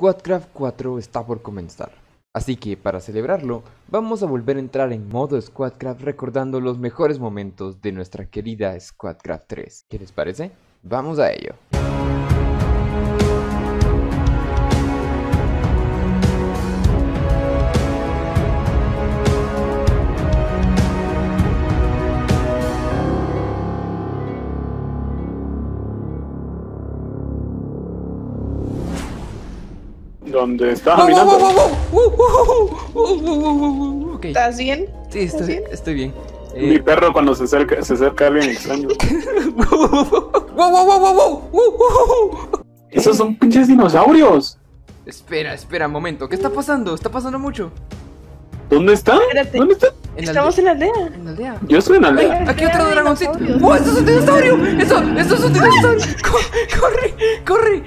Squadcraft 4 está por comenzar. Así que para celebrarlo, vamos a volver a entrar en modo Squadcraft recordando los mejores momentos de nuestra querida Squadcraft 3. ¿Qué les parece? Vamos a ello. Donde estaba mirando. ¿Estás bien? sí, estoy, bien? estoy bien. Mi Eh, perro cuando se acerca, se acerca a alguien extraño. wow, wow, wow, wow, wow, wow, wow. Esos son pinches dinosaurios. Espera, espera, un momento. ¿Qué está pasando? Está pasando mucho. ¿Dónde están? Espérate. ¿Dónde están? En Estamos aldea. en la aldea. En la aldea. Yo estoy en la aldea. Oigan. Aquí otro dragoncito. ¡Oh, eso es un dinosaurio! ¡Eso, eso es un dinosaurio! Co- ¡Corre, corre!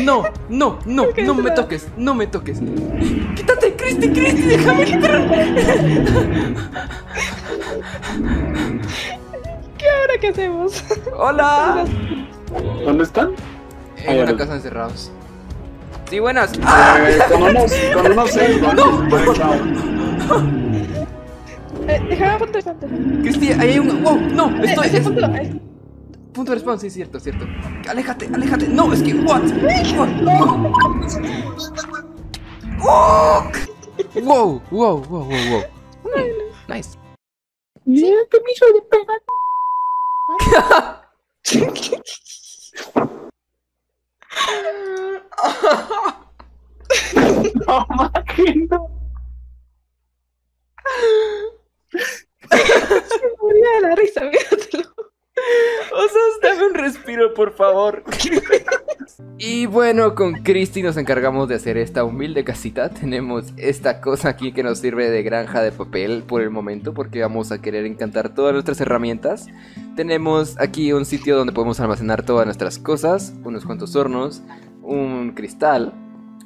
No, no, no, no me toques, no me toques. ¡Quítate, Cristi, Cristi! ¡Déjame quitar! ¿Qué ahora qué hacemos? ¡Hola! ¿Dónde están? En una casa encerrados. Sí, buenas. Eh, con unos, con unos seis Eh, déjame punto de punto. Cristi, ahí hay un. ¡Wow! ¡No! Estoy. Eh, es- punto, de respawn, sí, cierto, cierto. Aléjate, aléjate. No, es que. ¿What? What? Wow, wow, wow, wow, wow. Mm, Nice. No, imagino. Me moría de la risa, míratelo. O sea, dame un por favor. y bueno, con Christy nos encargamos de hacer esta humilde casita. Tenemos esta cosa aquí que nos sirve de granja de papel por el momento, porque vamos a querer encantar todas nuestras herramientas. Tenemos aquí un sitio donde podemos almacenar todas nuestras cosas, unos cuantos hornos, un cristal.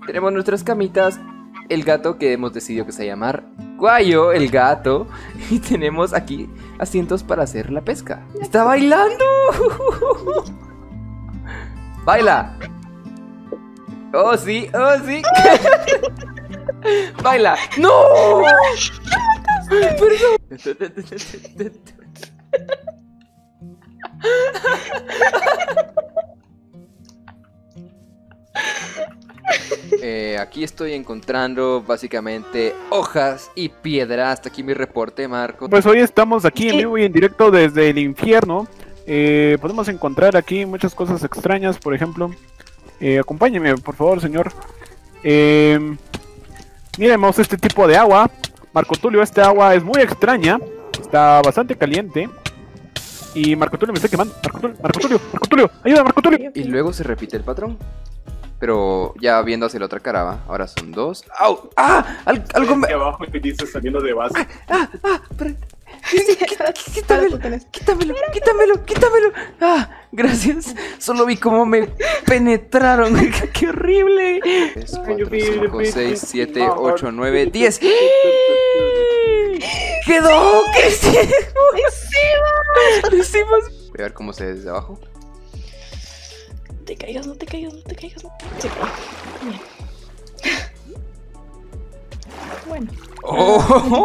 Tenemos nuestras camitas, el gato que hemos decidido que se llamar Guayo, el gato. Y tenemos aquí asientos para hacer la pesca. ¡Está bailando! ¡Baila! ¡Oh, sí! ¡Oh, sí! ¡Baila! ¡No! Perdón. Eh, aquí estoy encontrando básicamente hojas y piedra. Hasta aquí mi reporte, Marco. Pues hoy estamos aquí en vivo y en directo desde el infierno. Eh, podemos encontrar aquí muchas cosas extrañas, por ejemplo. Eh, acompáñeme, por favor, señor. Eh, miremos este tipo de agua. Marco Tulio, este agua es muy extraña. Está bastante caliente. Y Marco Tulio me está quemando. Marco Tulio, Marco Tulio, Marco Tulio, ayuda, Marco Tulio. Y luego se repite el patrón. Pero ya viendo hacia la otra cara, ¿va? Ahora son dos. ¡Au! ¡Ah! Al- algo me. abajo te dice saliendo de base. ¡Ah! ¡Ah! espérate. Quítamelo, quítamelo, quítamelo, quítamelo. ¡Ah! Gracias. Solo vi cómo me penetraron. ¡Qué horrible! 3, 4, 5, 6, 7, 8, 9, 10. ¡Quedó! ¿Qué hicimos? Lo hicimos. Voy a ver cómo se ve desde abajo. No te caigas, no te caigas, no te caigas. no- Sí, bien. Bueno. ¡Oh!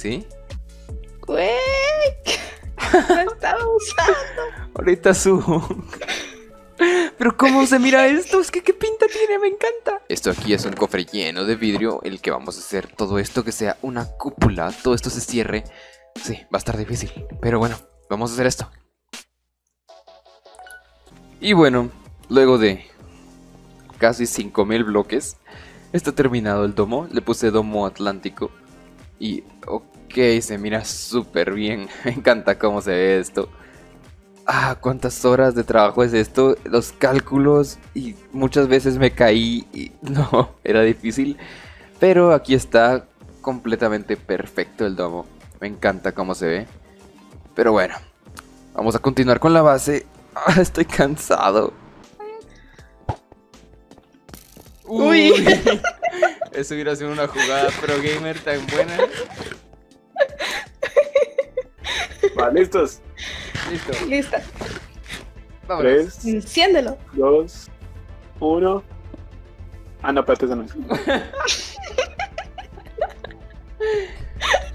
¿Sí? Güey. Estaba usando. Ahorita subo. Pero cómo se mira esto, es que qué pinta tiene, me encanta. Esto aquí es un cofre lleno de vidrio, el que vamos a hacer todo esto que sea una cúpula, todo esto se cierre. Sí, va a estar difícil, pero bueno, vamos a hacer esto. Y bueno, luego de casi 5000 bloques, está terminado el domo. Le puse domo atlántico y ok, se mira súper bien. Me encanta cómo se ve esto. Ah, cuántas horas de trabajo es esto, los cálculos y muchas veces me caí y no, era difícil. Pero aquí está completamente perfecto el domo. Me encanta cómo se ve. Pero bueno, vamos a continuar con la base. Ah, estoy cansado. Uy. Eso hubiera sido una jugada pro gamer tan buena. Va, listos. Listo. Lista. Vámonos. Tres, Enciéndelo. dos, uno. Ah, no, espérate, esa no es.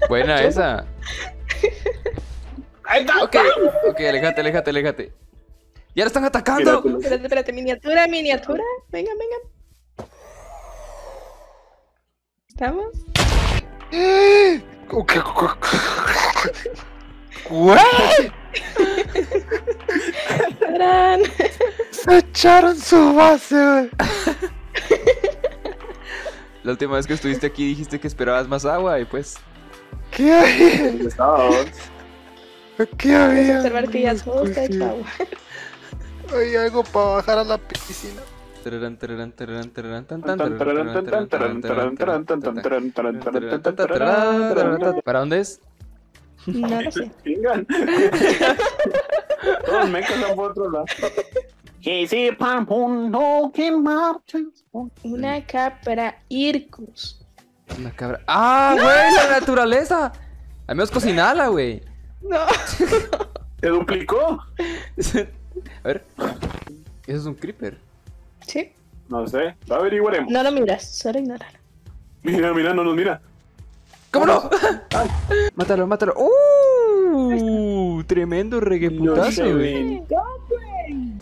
Buena esa. Ok, ok, aléjate, aléjate, aléjate. ¡Ya lo están atacando! Mira, Espérate, espérate, miniatura, miniatura. Venga, venga. ¿Estamos? ¡Tarán! Se echaron su base, güey. La última vez que estuviste aquí dijiste que esperabas más agua y pues... ¿Qué estabas? ¿Qué había? observar que ya todo está hecho agua. Hay algo para bajar a la piscina. ¿Para dónde es? No lo sé. Todos me por otro lado. Que sepan. Una capra Ircus. Una cabra. ¡Ah, güey! ¡La naturaleza! Al menos cocinala, güey. No. ¿Te duplicó? A ver. Eso es un creeper. Sí. No sé, lo averiguaremos. No lo miras, solo ignorar. Mira, mira, no nos mira. ¿Cómo no? Mátalo, mátalo. ¡Uh! Tremendo reggae putazo, güey.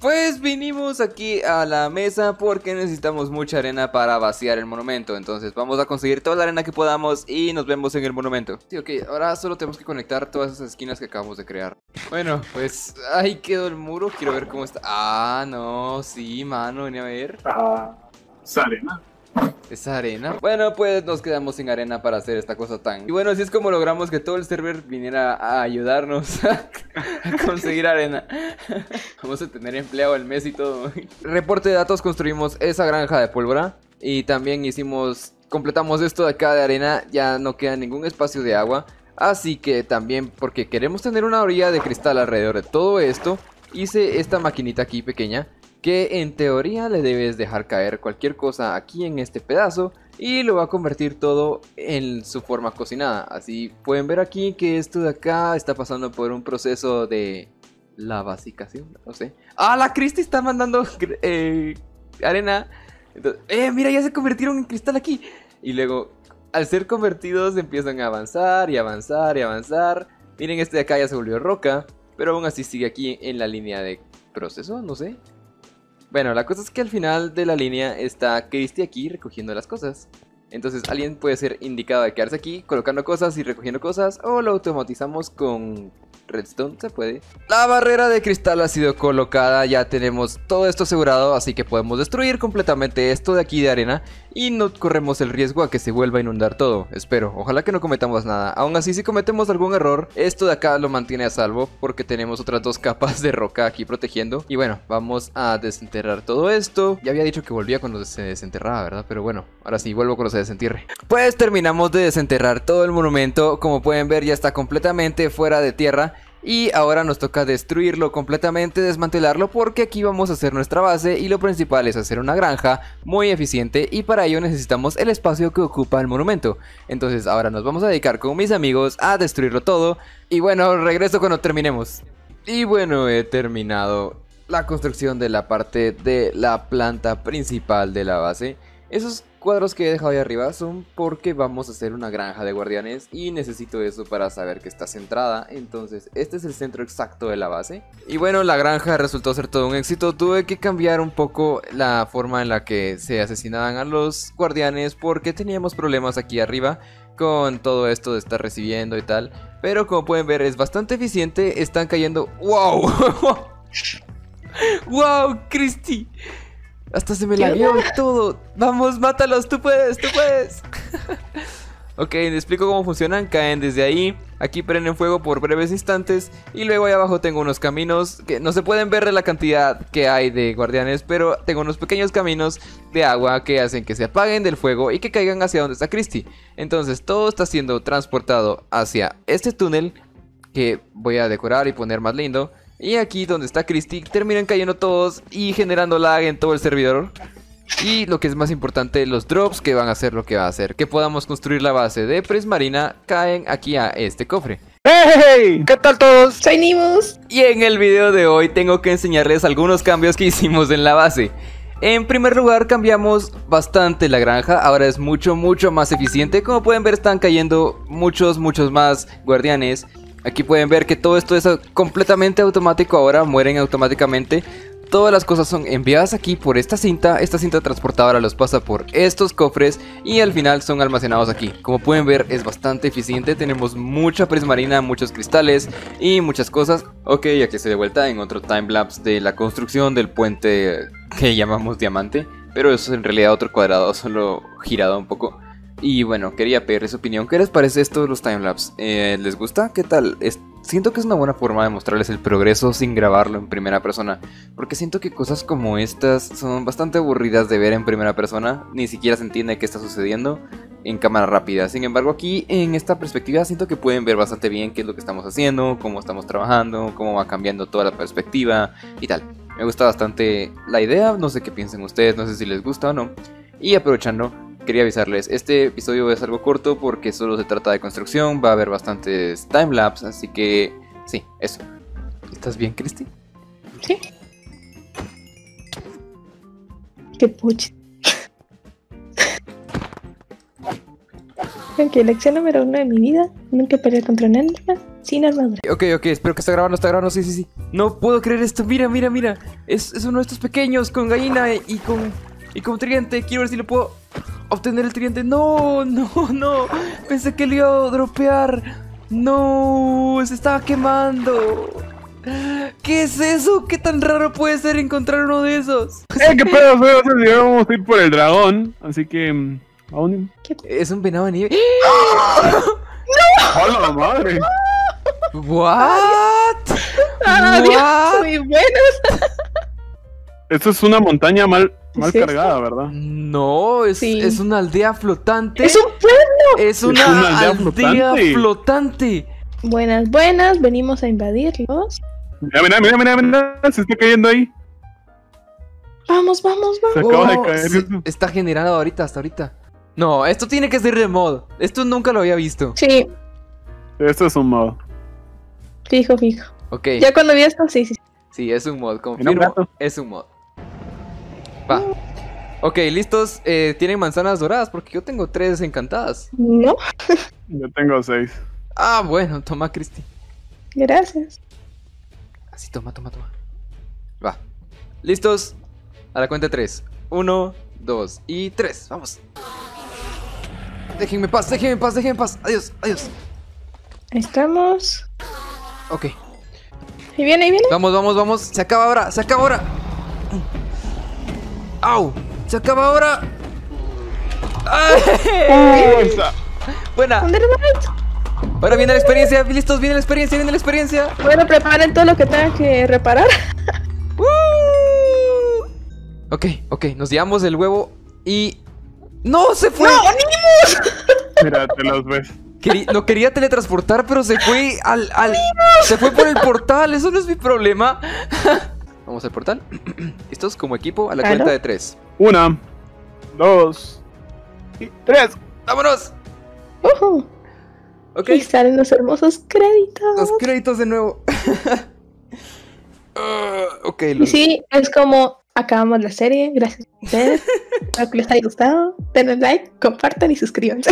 Pues vinimos aquí a la mesa porque necesitamos mucha arena para vaciar el monumento. Entonces vamos a conseguir toda la arena que podamos y nos vemos en el monumento. Sí, ok, ahora solo tenemos que conectar todas esas esquinas que acabamos de crear. Bueno, pues ahí quedó el muro. Quiero ver cómo está. Ah, no, sí, mano, venía a ver. Ah, sale, ¿no? Esa arena. Bueno, pues nos quedamos sin arena para hacer esta cosa tan. Y bueno, así es como logramos que todo el server viniera a ayudarnos a, conseguir arena. Vamos a tener empleado el mes y todo. Reporte de datos, construimos esa granja de pólvora. Y también hicimos. Completamos esto de acá de arena. Ya no queda ningún espacio de agua. Así que también, porque queremos tener una orilla de cristal alrededor de todo esto, hice esta maquinita aquí pequeña que en teoría le debes dejar caer cualquier cosa aquí en este pedazo y lo va a convertir todo en su forma cocinada. Así pueden ver aquí que esto de acá está pasando por un proceso de lavacicación, no sé. ¡Ah, la Cristi está mandando eh, arena! Entonces, ¡Eh, mira, ya se convirtieron en cristal aquí! Y luego, al ser convertidos, empiezan a avanzar y avanzar y avanzar. Miren, este de acá ya se volvió roca, pero aún así sigue aquí en la línea de proceso, no sé. Bueno, la cosa es que al final de la línea está Christy aquí recogiendo las cosas. Entonces alguien puede ser indicado de quedarse aquí colocando cosas y recogiendo cosas o lo automatizamos con redstone, se puede. La barrera de cristal ha sido colocada, ya tenemos todo esto asegurado, así que podemos destruir completamente esto de aquí de arena y no corremos el riesgo a que se vuelva a inundar todo. Espero, ojalá que no cometamos nada. Aún así, si cometemos algún error, esto de acá lo mantiene a salvo porque tenemos otras dos capas de roca aquí protegiendo. Y bueno, vamos a desenterrar todo esto. Ya había dicho que volvía cuando se desenterraba, ¿verdad? Pero bueno, ahora sí, vuelvo cuando se desentierre. Pues terminamos de desenterrar todo el monumento. Como pueden ver, ya está completamente fuera de tierra. Y ahora nos toca destruirlo completamente, desmantelarlo porque aquí vamos a hacer nuestra base y lo principal es hacer una granja muy eficiente y para ello necesitamos el espacio que ocupa el monumento. Entonces ahora nos vamos a dedicar con mis amigos a destruirlo todo y bueno, regreso cuando terminemos. Y bueno, he terminado la construcción de la parte de la planta principal de la base. Esos cuadros que he dejado ahí arriba son porque vamos a hacer una granja de guardianes y necesito eso para saber que está centrada. Entonces, este es el centro exacto de la base. Y bueno, la granja resultó ser todo un éxito. Tuve que cambiar un poco la forma en la que se asesinaban a los guardianes porque teníamos problemas aquí arriba con todo esto de estar recibiendo y tal. Pero como pueden ver es bastante eficiente. Están cayendo... ¡Wow! ¡Wow, Christy! Hasta se me la vio y todo. Vamos, mátalos, tú puedes, tú puedes. ok, te explico cómo funcionan. Caen desde ahí. Aquí prenden fuego por breves instantes. Y luego ahí abajo tengo unos caminos que no se pueden ver de la cantidad que hay de guardianes. Pero tengo unos pequeños caminos de agua que hacen que se apaguen del fuego y que caigan hacia donde está Christy. Entonces todo está siendo transportado hacia este túnel. Que voy a decorar y poner más lindo. Y aquí donde está Christy terminan cayendo todos y generando lag en todo el servidor. Y lo que es más importante, los drops que van a hacer lo que va a hacer. Que podamos construir la base de Prismarina caen aquí a este cofre. ¡Hey! ¿Qué tal todos? Soy Nimus. Y en el video de hoy tengo que enseñarles algunos cambios que hicimos en la base. En primer lugar cambiamos bastante la granja, ahora es mucho mucho más eficiente. Como pueden ver están cayendo muchos muchos más guardianes. Aquí pueden ver que todo esto es completamente automático ahora, mueren automáticamente. Todas las cosas son enviadas aquí por esta cinta, esta cinta transportadora los pasa por estos cofres y al final son almacenados aquí. Como pueden ver es bastante eficiente, tenemos mucha prismarina, muchos cristales y muchas cosas. Ok, aquí estoy de vuelta en otro timelapse de la construcción del puente que llamamos diamante, pero eso es en realidad otro cuadrado, solo girado un poco. Y bueno, quería pedirles su opinión. ¿Qué les parece esto los timelapse? Eh, ¿Les gusta? ¿Qué tal? Siento que es una buena forma de mostrarles el progreso sin grabarlo en primera persona. Porque siento que cosas como estas son bastante aburridas de ver en primera persona. Ni siquiera se entiende qué está sucediendo en cámara rápida. Sin embargo, aquí en esta perspectiva siento que pueden ver bastante bien qué es lo que estamos haciendo, cómo estamos trabajando, cómo va cambiando toda la perspectiva y tal. Me gusta bastante la idea, no sé qué piensen ustedes, no sé si les gusta o no. Y aprovechando, quería avisarles, este episodio es algo corto porque solo se trata de construcción, va a haber bastantes timelapse, así que sí, eso. ¿Estás bien, Cristi? Sí. Qué puch. Ok, lección número uno de mi vida. Nunca pelear contra un enderman sin armadura. Ok, ok, espero que está grabando, está grabando, sí, sí, sí. No puedo creer esto, mira, mira, mira. Es, es uno de estos pequeños con gallina y con, y con tridente. Quiero ver si lo puedo obtener el tridente. No, no, no. Pensé que lo iba a dropear. No, se estaba quemando. ¿Qué es eso? ¿Qué tan raro puede ser encontrar uno de esos? Eh, qué pedo, vamos a ir por el dragón. Así que. mm, Aún. Es un venado de nieve. ¡Hola, madre! ¿What? ¡Ah, Dios! What? Esto es una montaña mal, mal cargada, ¿verdad? No, es, Sí. es una aldea flotante. ¡Es un pueblo! Es una, una aldea aldea, flotante. flotante. Buenas, buenas. Venimos a invadirlos. Mira, mira, mira, mira, mira. Se está cayendo ahí. Vamos, vamos, vamos. Se acaba de Oh, caer. se- está generado ahorita, hasta ahorita. No, esto tiene que ser de mod. Esto nunca lo había visto. Sí, Esto es un modo. fijo, fijo. Ok, Ya cuando vi esto, sí, sí. sí. es un mod, confirmo. Es un mod. Va. Ok, listos. Eh, ¿Tienen manzanas doradas? Porque yo tengo tres encantadas. No, Yo tengo seis. Ah, bueno, toma, Cristi. gracias. Así, toma, toma, toma. Va. ¿Listos? A la cuenta de tres. Uno, dos y tres. Vamos. Déjenme en paz, déjenme en paz, déjenme en paz. Adiós, adiós. Ahí estamos. Ok. Ahí viene, ahí viene. Vamos, vamos, vamos. Se acaba ahora, se acaba ahora. ¡Au! Se acaba ahora. ¡Ay! Buena. Ahora viene la experiencia. Listos, viene la experiencia, viene la experiencia. Bueno, preparen todo lo que tengan que reparar. ¡Woo! Ok, ok. Nos llevamos el huevo y. ¡No! ¡Se fue! Mira, te los ves. Querí- lo quería teletransportar, pero se fue al, al- Se fue por el portal, eso no es mi problema. Vamos al portal. ¿Listos? Como equipo, a la Claro. cuenta de tres. Una, dos y tres. ¡Vámonos! Ujú. Ok. Y salen los hermosos créditos. Los créditos de nuevo. Ah, ok, Y los... sí, es como acabamos la serie. Gracias a ustedes. Espero que les haya gustado. Denle like, compartan y suscríbanse.